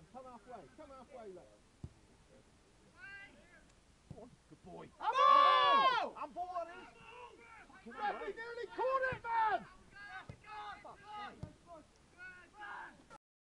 down. Come halfway. Come halfway, look. Go on. Good boy. Oh! I'm ball on it. Referee, near